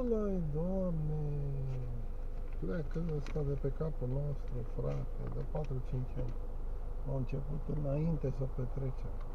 Ăla-i, Doamne! Pleacă ăsta de pe capul nostru, frate, de 4-5 ani. Au început înainte să petrecem.